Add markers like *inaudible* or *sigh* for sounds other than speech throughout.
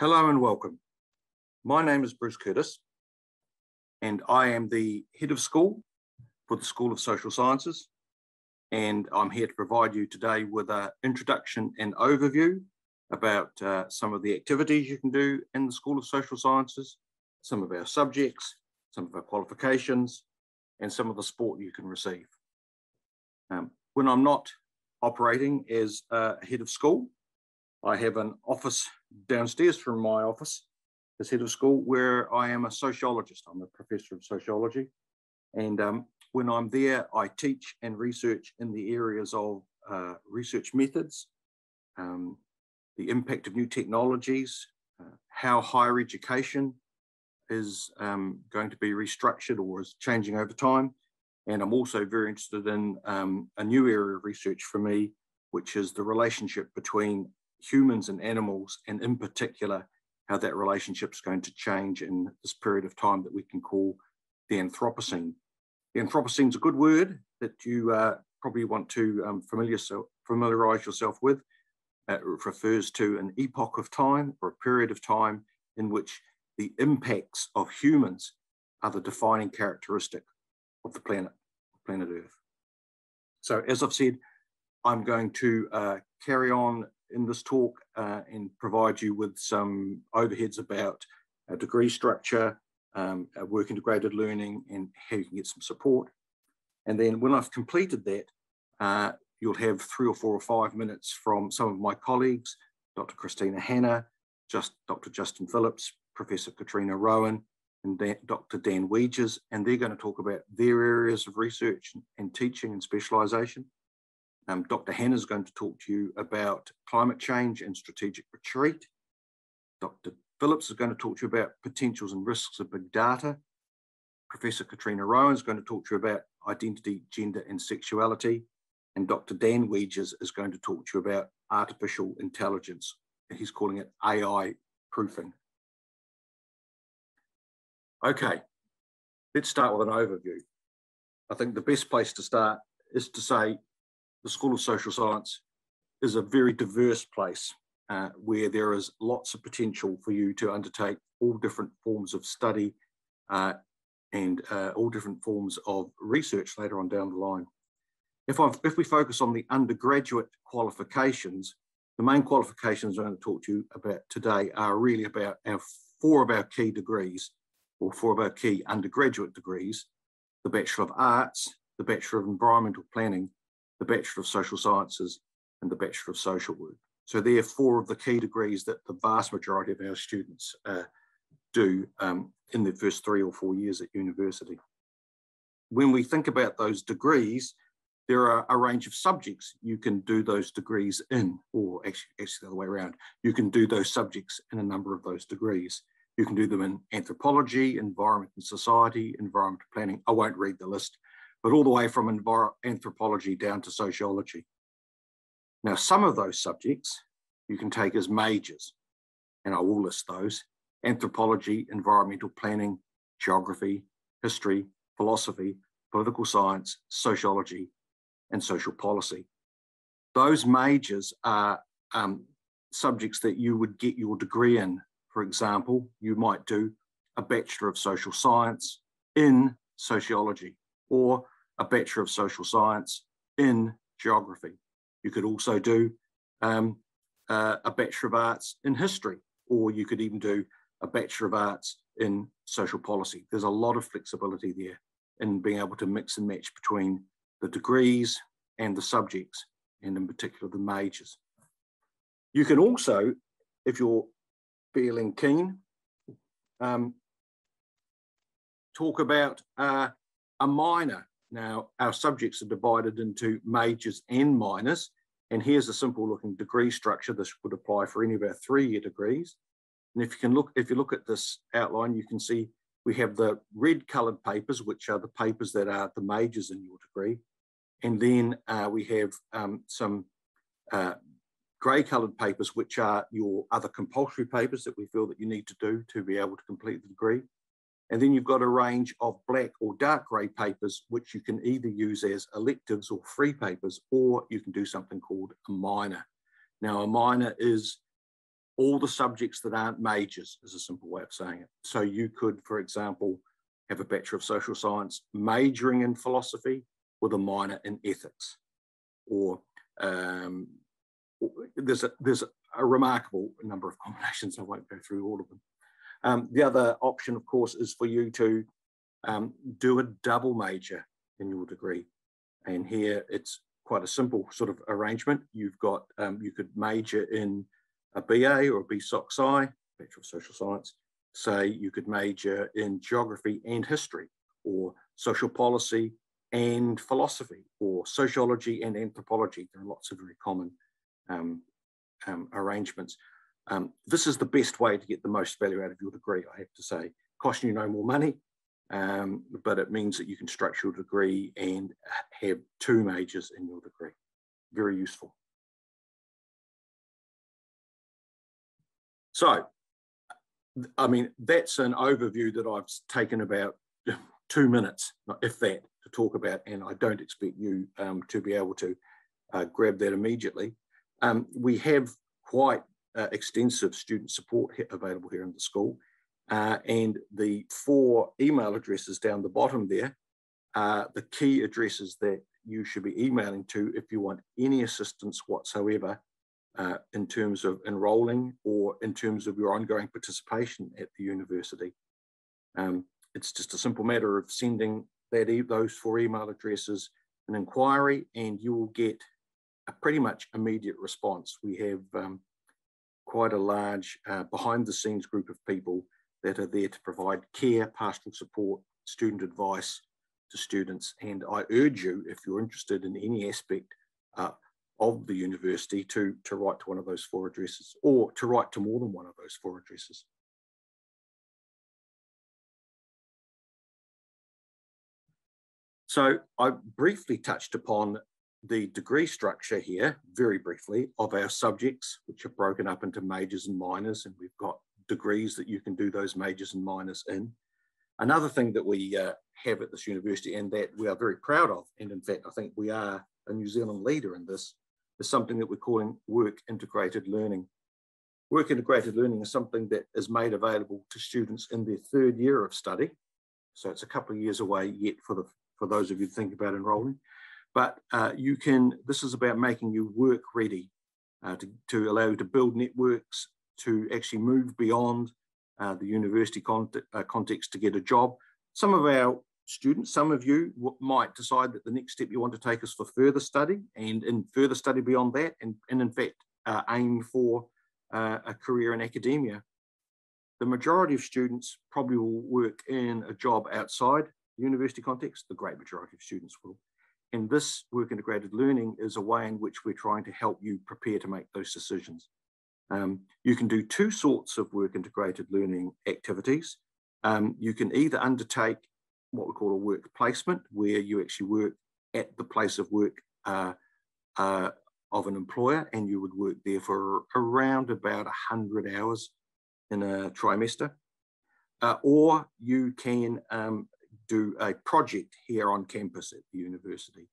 Hello and welcome. My name is Bruce Curtis, and I am the head of school for the School of Social Sciences. And I'm here to provide you today with an introduction and overview about uh, some of the activities you can do in the School of Social Sciences, some of our subjects, some of our qualifications, and some of the support you can receive. Um, when I'm not operating as a head of school, I have an office downstairs from my office as head of school where I am a sociologist. I'm a professor of sociology. And um, when I'm there, I teach and research in the areas of uh, research methods, um, the impact of new technologies, uh, how higher education is um, going to be restructured or is changing over time. And I'm also very interested in um, a new area of research for me, which is the relationship between humans and animals, and in particular, how that relationship is going to change in this period of time that we can call the Anthropocene. The Anthropocene is a good word that you uh, probably want to um, familiar, familiarize yourself with. It refers to an epoch of time or a period of time in which the impacts of humans are the defining characteristic of the planet, planet Earth. So as I've said, I'm going to uh, carry on in this talk uh, and provide you with some overheads about degree structure, um, work integrated learning, and how you can get some support. And then when I've completed that, uh, you'll have three or four or five minutes from some of my colleagues, Dr. Christina Hanna, just Dr. Justin Phillips, Professor Katrina Roen, and Dan, Dr. Dan Weijers, and they're going to talk about their areas of research and, and teaching and specialisation. Um, Dr. Hanna is going to talk to you about climate change and strategic retreat. Dr. Phillips is going to talk to you about potentials and risks of big data. Professor Katrina Roen is going to talk to you about identity, gender, and sexuality. And Dr. Dan Weijers is going to talk to you about artificial intelligence. He's calling it AI proofing. Okay, let's start with an overview. I think the best place to start is to say the School of Social Science is a very diverse place uh, where there is lots of potential for you to undertake all different forms of study uh, and uh, all different forms of research later on down the line. If, i if we focus on the undergraduate qualifications, the main qualifications I'm going to talk to you about today are really about our four of our key degrees, or four of our key undergraduate degrees, the Bachelor of Arts, the Bachelor of Environmental Planning, the Bachelor of Social Sciences, and the Bachelor of Social Work. So they're four of the key degrees that the vast majority of our students uh, do um, in their first three or four years at university. When we think about those degrees, there are a range of subjects you can do those degrees in, or actually, actually the other way around. You can do those subjects in a number of those degrees. You can do them in anthropology, environment and society, environmental planning. I won't read the list, but all the way from anthropology down to sociology. Now, some of those subjects you can take as majors, and I will list those anthropology, environmental planning, geography, history, philosophy, political science, sociology, and social policy. Those majors are um, subjects that you would get your degree in. For example, you might do a Bachelor of Social Science in sociology, or a Bachelor of Social Science in geography. You could also do um, uh, a Bachelor of Arts in history, or you could even do a Bachelor of Arts in social policy. There's a lot of flexibility there in being able to mix and match between the degrees and the subjects, and in particular the majors. You can also, if you're feeling keen, um, talk about uh, a minor now, our subjects are divided into majors and minors, and here's a simple looking degree structure. This would apply for any of our three-year degrees. And if you can look, if you look at this outline, you can see we have the red colored papers, which are the papers that are the majors in your degree. And then uh, we have um, some uh, grey coloured papers, which are your other compulsory papers that we feel that you need to do to be able to complete the degree. And then you've got a range of black or dark grey papers, which you can either use as electives or free papers, or you can do something called a minor. Now, a minor is all the subjects that aren't majors is a simple way of saying it. So you could, for example, have a Bachelor of Social Science majoring in philosophy with a minor in ethics. Or um, there's, a, there's a remarkable number of combinations. I won't go through all of them. Um, the other option, of course, is for you to um, do a double major in your degree. And here it's quite a simple sort of arrangement. You've got, um, you could major in a BA or a BSoc Sci, Bachelor of Social Science. Say you could major in geography and history, or social policy and philosophy, or sociology and anthropology. There are lots of very common um, um, arrangements. Um, this is the best way to get the most value out of your degree, I have to say. Costing you no more money, um, but it means that you can structure your degree and have two majors in your degree. Very useful. So, I mean, that's an overview that I've taken about *laughs* two minutes, if that, to talk about, and I don't expect you um, to be able to uh, grab that immediately. Um, we have quite uh, extensive student support available here in the school. Uh, and the four email addresses down the bottom there are the key addresses that you should be emailing to if you want any assistance whatsoever uh, in terms of enrolling or in terms of your ongoing participation at the university. Um, it's just a simple matter of sending that e those four email addresses an inquiry and you will get a pretty much immediate response. We have um, quite a large uh, behind the scenes group of people that are there to provide care, pastoral support, student advice to students. And I urge you, if you're interested in any aspect uh, of the university, to, to write to one of those four addresses or to write to more than one of those four addresses. So I briefly touched upon the degree structure here, very briefly, of our subjects, which are broken up into majors and minors, and we've got degrees that you can do those majors and minors in. Another thing that we uh, have at this university and that we are very proud of, and in fact, I think we are a New Zealand leader in this, is something that we're calling work integrated learning. Work integrated learning is something that is made available to students in their third year of study. So it's a couple of years away yet for, the, for those of you to think about enrolling. But uh, you can, this is about making you work ready uh, to, to allow you to build networks, to actually move beyond uh, the university uh, context to get a job. Some of our students, some of you might decide that the next step you want to take is for further study and in further study beyond that, and, and in fact, uh, aim for uh, a career in academia. The majority of students probably will work in a job outside the university context, the great majority of students will. And this work integrated learning is a way in which we're trying to help you prepare to make those decisions. Um, you can do two sorts of work integrated learning activities. Um, you can either undertake what we call a work placement, where you actually work at the place of work uh, uh, of an employer, and you would work there for around about 100 hours in a trimester. Uh, or you can um, do a project here on campus at the university.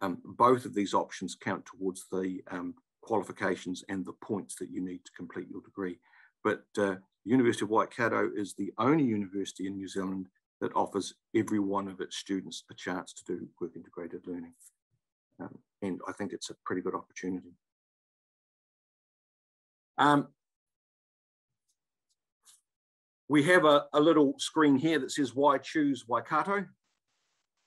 Um, both of these options count towards the um, qualifications and the points that you need to complete your degree. But uh, University of Waikato is the only university in New Zealand that offers every one of its students a chance to do work integrated learning. Um, and I think it's a pretty good opportunity. Um, we have a, a, little screen here that says why choose Waikato.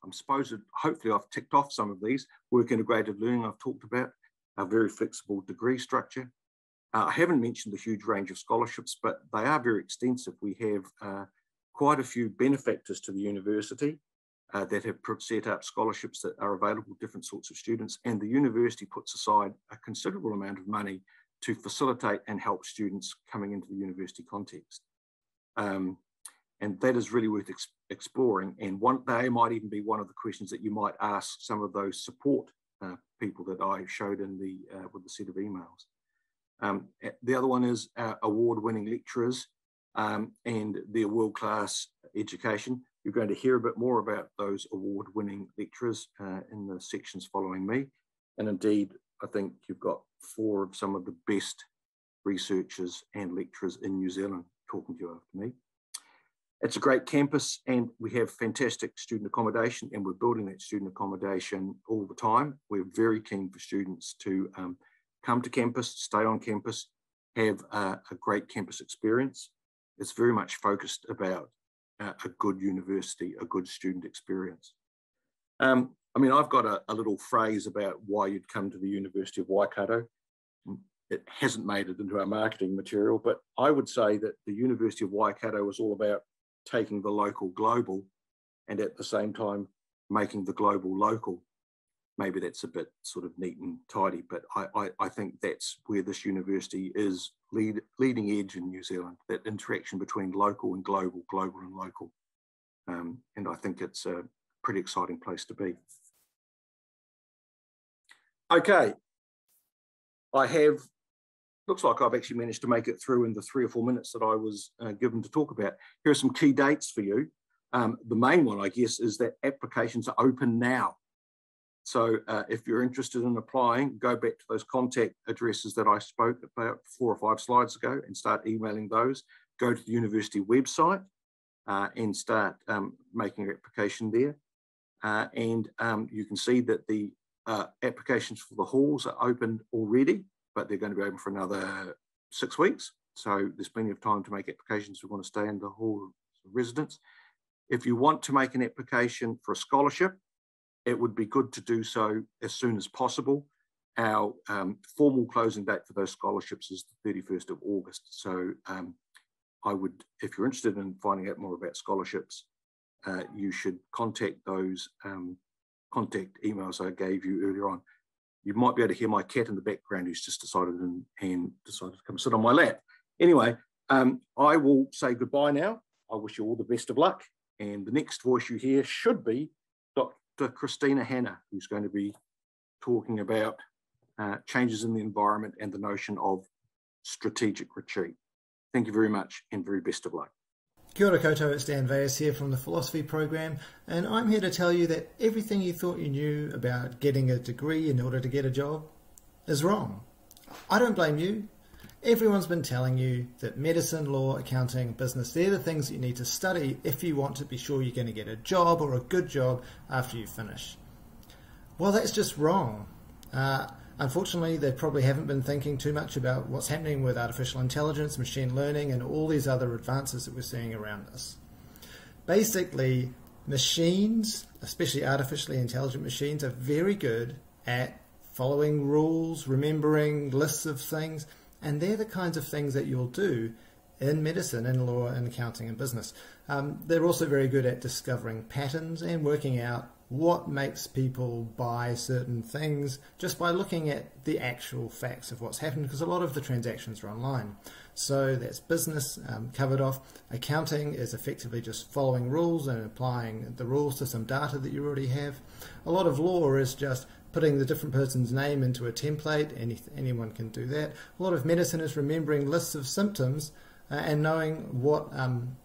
I'm supposed hopefully I've ticked off some of these. Work integrated learning I've talked about, a very flexible degree structure. Uh, I haven't mentioned the huge range of scholarships, but they are very extensive. We have uh, quite a few benefactors to the university uh, that have set up scholarships that are available to different sorts of students. And the university puts aside a considerable amount of money to facilitate and help students coming into the university context. Um, and that is really worth ex exploring. And one, they might even be one of the questions that you might ask some of those support uh, people that I showed in the uh, with the set of emails. Um, the other one is uh, award-winning lecturers um, and their world-class education. You're going to hear a bit more about those award-winning lecturers uh, in the sections following me. And indeed, I think you've got four of some of the best researchers and lecturers in New Zealand talking to you after me. It's a great campus and we have fantastic student accommodation and we're building that student accommodation all the time. We're very keen for students to um, come to campus, stay on campus, have a, a great campus experience. It's very much focused about uh, a good university, a good student experience. Um, I mean, I've got a, a, little phrase about why you'd come to the University of Waikato. It hasn't made it into our marketing material, but I would say that the University of Waikato was all about taking the local global and at the same time making the global local. Maybe that's a bit sort of neat and tidy, but I, I, I think that's where this university is lead, leading edge in New Zealand, that interaction between local and global, global and local. Um, and I think it's a pretty exciting place to be. Okay, I have, looks like I've actually managed to make it through in the three or four minutes that I was uh, given to talk about. Here are some key dates for you. Um, the main one, I guess, is that applications are open now. So uh, if you're interested in applying, go back to those contact addresses that I spoke about four or five slides ago and start emailing those. Go to the university website uh, and start um, making your application there. Uh, and um, you can see that the uh, applications for the halls are open already, but they're going to be open for another six weeks. So there's plenty of time to make applications if you want to stay in the hall of residence. If you want to make an application for a scholarship, it would be good to do so as soon as possible. Our um, formal closing date for those scholarships is the 31st of August. So um, I would, if you're interested in finding out more about scholarships, uh, you should contact those um, contact emails I gave you earlier on. You might be able to hear my cat in the background who's just decided and, and decided to come sit on my lap. Anyway, um, I will say goodbye now. I wish you all the best of luck. And the next voice you hear should be Dr. Christina Hanna, who's going to be talking about uh, changes in the environment and the notion of strategic retreat. Thank you very much and very best of luck. Kia ora koutou, it's Dan Weijers here from the Philosophy Program, and I'm here to tell you that everything you thought you knew about getting a degree in order to get a job is wrong. I don't blame you. Everyone's been telling you that medicine, law, accounting, business, they're the things that you need to study if you want to be sure you're going to get a job or a good job after you finish. Well, that's just wrong. Uh, Unfortunately, they probably haven't been thinking too much about what's happening with artificial intelligence, machine learning, and all these other advances that we're seeing around us. Basically, machines, especially artificially intelligent machines, are very good at following rules, remembering lists of things, and they're the kinds of things that you'll do in medicine, in law, in accounting, and business. Um, they're also very good at discovering patterns and working out what makes people buy certain things just by looking at the actual facts of what's happened because a lot of the transactions are online. So that's business um, covered off. Accounting is effectively just following rules and applying the rules to some data that you already have. A lot of law is just putting the different person's name into a template. Any, anyone can do that. A lot of medicine is remembering lists of symptoms uh, and knowing what um,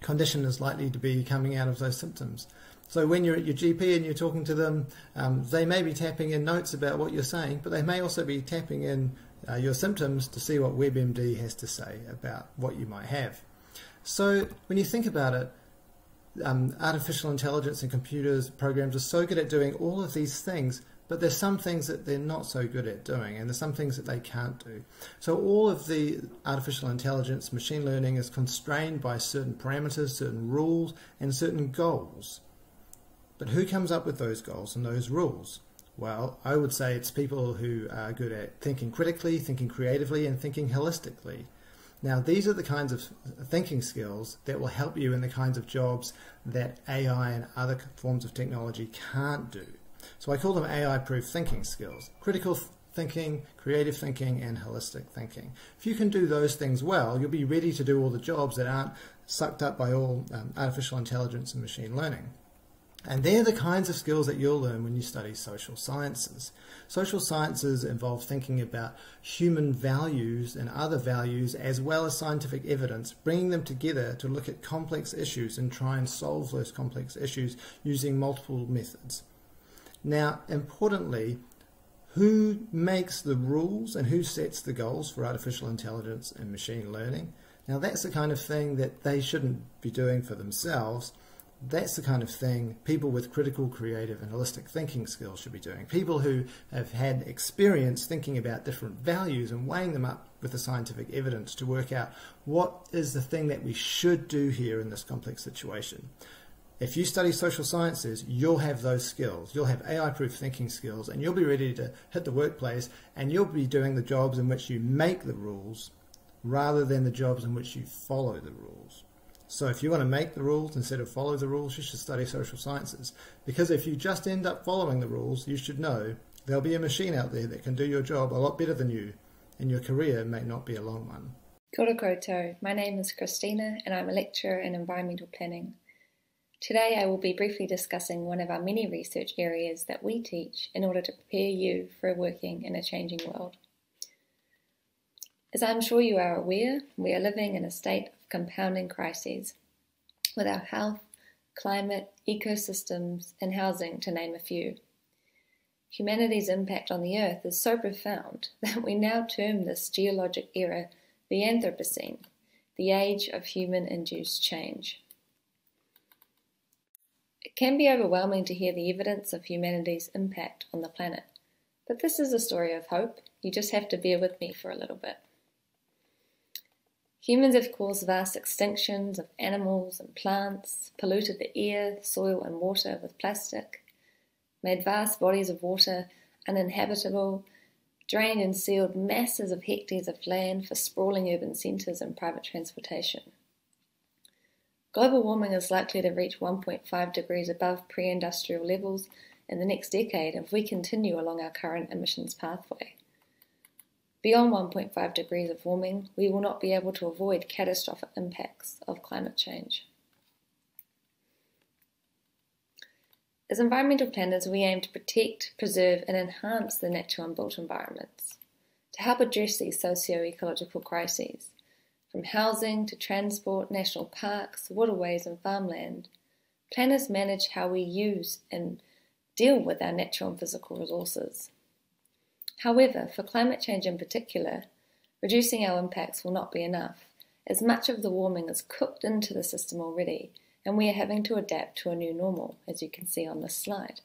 condition is likely to be coming out of those symptoms. So when you're at your GP and you're talking to them, um, they may be tapping in notes about what you're saying, but they may also be tapping in uh, your symptoms to see what WebMD has to say about what you might have. So when you think about it, um, artificial intelligence and computers programs are so good at doing all of these things, but there's some things that they're not so good at doing, and there's some things that they can't do. So all of the artificial intelligence, machine learning is constrained by certain parameters, certain rules, and certain goals. But who comes up with those goals and those rules? Well, I would say it's people who are good at thinking critically, thinking creatively, and thinking holistically. Now, these are the kinds of thinking skills that will help you in the kinds of jobs that AI and other forms of technology can't do. So I call them AI-proof thinking skills. Critical thinking, creative thinking, and holistic thinking. If you can do those things well, you'll be ready to do all the jobs that aren't sucked up by all um, artificial intelligence and machine learning. And they're the kinds of skills that you'll learn when you study social sciences. Social sciences involve thinking about human values and other values as well as scientific evidence, bringing them together to look at complex issues and try and solve those complex issues using multiple methods. Now, importantly, who makes the rules and who sets the goals for artificial intelligence and machine learning. Now, that's the kind of thing that they shouldn't be doing for themselves. That's the kind of thing people with critical, creative, and holistic thinking skills should be doing. People who have had experience thinking about different values and weighing them up with the scientific evidence to work out what is the thing that we should do here in this complex situation. If you study social sciences, you'll have those skills. You'll have AI proof thinking skills, and you'll be ready to hit the workplace and you'll be doing the jobs in which you make the rules rather than the jobs in which you follow the rules. So if you want to make the rules instead of follow the rules, you should study social sciences. Because if you just end up following the rules, you should know there'll be a machine out there that can do your job a lot better than you, and your career may not be a long one. Kia ora. My name is Christina, and I'm a lecturer in environmental planning. Today I will be briefly discussing one of our many research areas that we teach in order to prepare you for working in a changing world. As I'm sure you are aware, we are living in a state of compounding crises with our health, climate, ecosystems, and housing, to name a few. Humanity's impact on the Earth is so profound *laughs* that we now term this geologic era the Anthropocene, the age of human induced change. It can be overwhelming to hear the evidence of humanity's impact on the planet, but this is a story of hope. You just have to bear with me for a little bit. Humans have caused vast extinctions of animals and plants, polluted the air, soil, and water with plastic, made vast bodies of water uninhabitable, drained and sealed masses of hectares of land for sprawling urban centres and private transportation. Global warming is likely to reach 1.5 degrees above pre industrial levels in the next decade if we continue along our current emissions pathway. Beyond 1.5 degrees of warming, we will not be able to avoid catastrophic impacts of climate change. As environmental planners, we aim to protect, preserve, and enhance the natural and built environments to help address these socio ecological crises from housing to transport, national parks, waterways, and farmland, planners manage how we use and deal with our natural and physical resources. However, for climate change in particular, reducing our impacts will not be enough, as much of the warming is cooked into the system already, and we are having to adapt to a new normal, as you can see on this slide.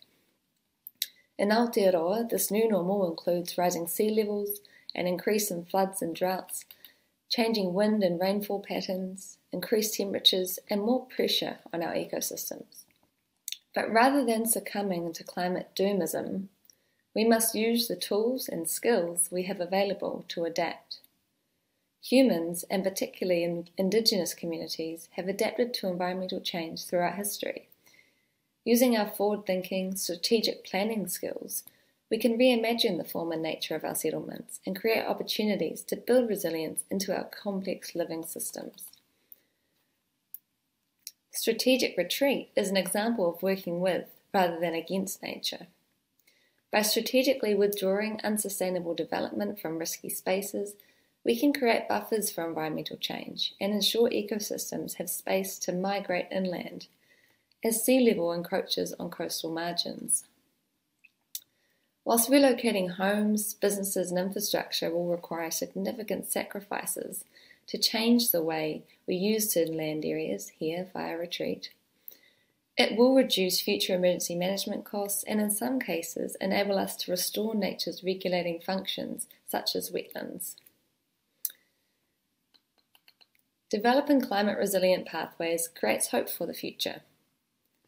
In Aotearoa, this new normal includes rising sea levels, an increase in floods and droughts, changing wind and rainfall patterns, increased temperatures, and more pressure on our ecosystems. But rather than succumbing to climate doomism, we must use the tools and skills we have available to adapt. Humans, and particularly in Indigenous communities, have adapted to environmental change throughout history. Using our forward thinking, strategic planning skills, we can reimagine the form and nature of our settlements and create opportunities to build resilience into our complex living systems. Strategic retreat is an example of working with rather than against nature. By strategically withdrawing unsustainable development from risky spaces, we can create buffers for environmental change and ensure ecosystems have space to migrate inland as sea level encroaches on coastal margins. Whilst relocating homes, businesses, and infrastructure will require significant sacrifices to change the way we use certain land areas here via retreat, it will reduce future emergency management costs and, in some cases, enable us to restore nature's regulating functions, such as wetlands. Developing climate resilient pathways creates hope for the future,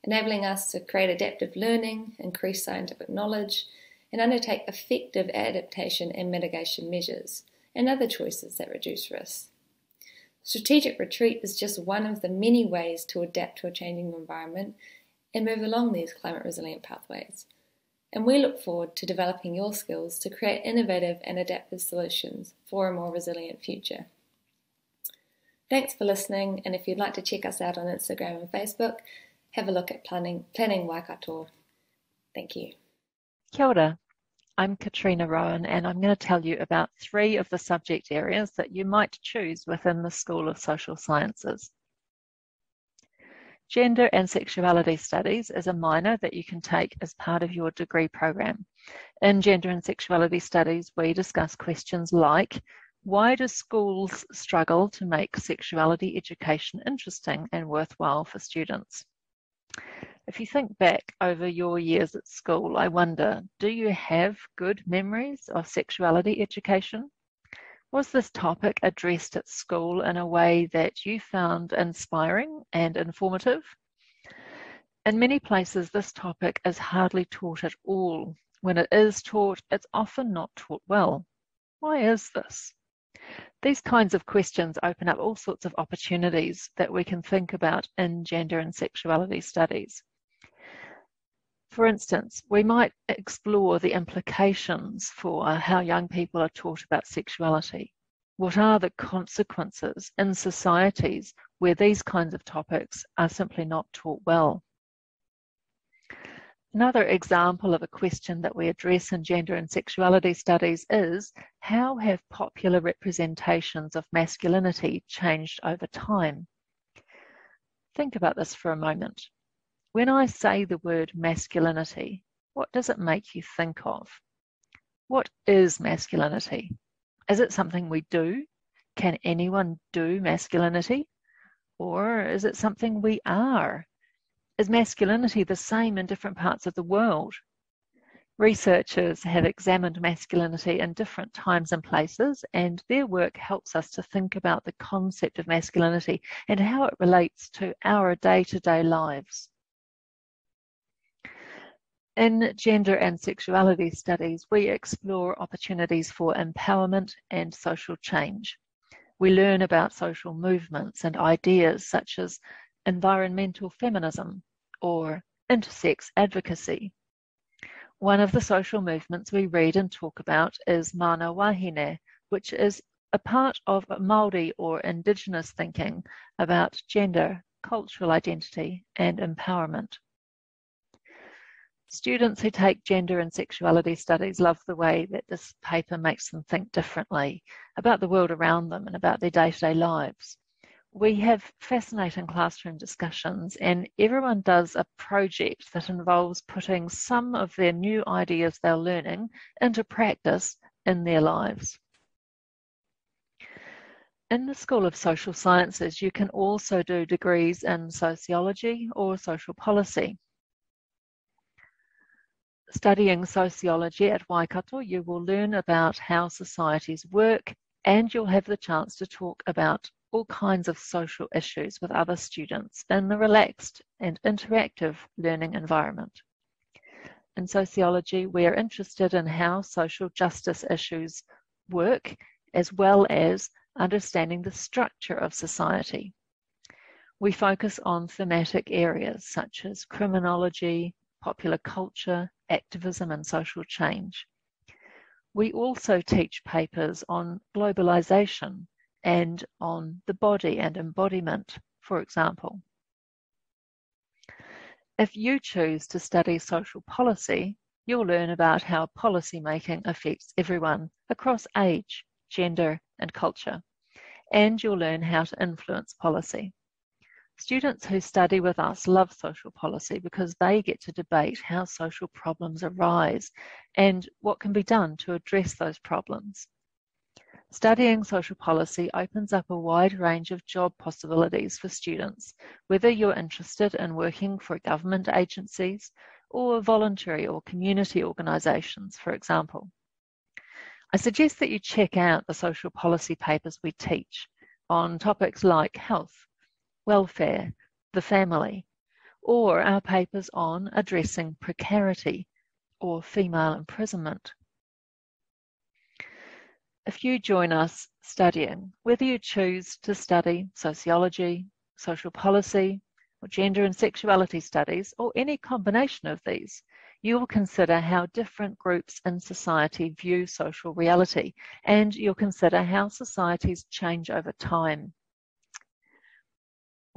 enabling us to create adaptive learning, increase scientific knowledge, and undertake effective adaptation and mitigation measures, and other choices that reduce risk. Strategic retreat is just one of the many ways to adapt to a changing environment and move along these climate resilient pathways. And we look forward to developing your skills to create innovative and adaptive solutions for a more resilient future. Thanks for listening, and if you'd like to check us out on Instagram and Facebook, have a look at Planning, Planning Waikato. Thank you. Kia ora. I'm Katrina Roen and I'm going to tell you about three of the subject areas that you might choose within the School of Social Sciences. Gender and Sexuality Studies is a minor that you can take as part of your degree program. In Gender and Sexuality Studies, we discuss questions like why do schools struggle to make sexuality education interesting and worthwhile for students? If you think back over your years at school, I wonder do you have good memories of sexuality education? Was this topic addressed at school in a way that you found inspiring and informative? In many places, this topic is hardly taught at all. When it is taught, it's often not taught well. Why is this? These kinds of questions open up all sorts of opportunities that we can think about in gender and sexuality studies. For instance, we might explore the implications for how young people are taught about sexuality. What are the consequences in societies where these kinds of topics are simply not taught well? Another example of a question that we address in gender and sexuality studies is how have popular representations of masculinity changed over time? Think about this for a moment. When I say the word masculinity, what does it make you think of? What is masculinity? Is it something we do? Can anyone do masculinity? Or is it something we are? Is masculinity the same in different parts of the world? Researchers have examined masculinity in different times and places, and their work helps us to think about the concept of masculinity and how it relates to our day to day lives. In gender and sexuality studies, we explore opportunities for empowerment and social change. We learn about social movements and ideas such as environmental feminism or intersex advocacy. One of the social movements we read and talk about is Mana Wahine, which is a part of Māori or Indigenous thinking about gender, cultural identity, and empowerment. Students who take gender and sexuality studies love the way that this paper makes them think differently about the world around them and about their day to day lives. We have fascinating classroom discussions, and everyone does a project that involves putting some of their new ideas they're learning into practice in their lives. In the School of Social Sciences, you can also do degrees in sociology or social policy. Studying sociology at Waikato, you will learn about how societies work and you'll have the chance to talk about all kinds of social issues with other students in the relaxed and interactive learning environment. In sociology, we are interested in how social justice issues work as well as understanding the structure of society. We focus on thematic areas such as criminology, popular culture, activism and social change. We also teach papers on globalization and on the body and embodiment, for example. If you choose to study social policy, you'll learn about how policy making affects everyone across age, gender, and culture, and you'll learn how to influence policy. Students who study with us love social policy because they get to debate how social problems arise and what can be done to address those problems. Studying social policy opens up a wide range of job possibilities for students, whether you're interested in working for government agencies or voluntary or community organisations, for example. I suggest that you check out the social policy papers we teach on topics like health, welfare, the family, or our papers on addressing precarity or female imprisonment. If you join us studying, whether you choose to study sociology, social policy, or gender and sexuality studies, or any combination of these, you will consider how different groups in society view social reality, and you'll consider how societies change over time.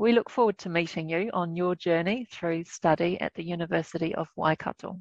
We look forward to meeting you on your journey through study at the University of Waikato.